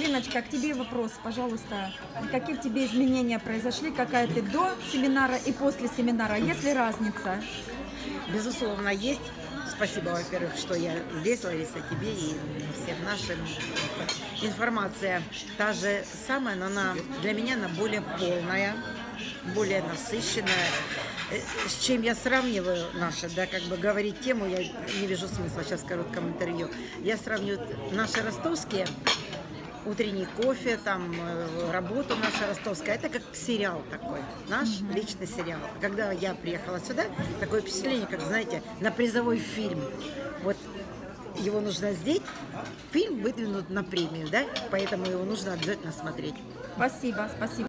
Линочка, к тебе вопрос, пожалуйста. Какие в тебе изменения произошли? Какая ты до семинара и после семинара? Есть ли разница? Безусловно, есть. Спасибо, во-первых, что я здесь, Лариса, тебе и всем нашим. Информация та же самая, но она для меня она более полная, более насыщенная. Э, С чем я сравниваю наше, да, как бы говорить тему, я не вижу смысла сейчас в коротком интервью. Я сравниваю наши ростовские утренний кофе, там, э, работу наша ростовская. Это как сериал такой, наш личный сериал. Когда я приехала сюда, такое впечатление, как, знаете, на призовой фильм. Вот его нужно здесь, фильм выдвинут на премию, да, поэтому его нужно обязательно смотреть. Спасибо, спасибо.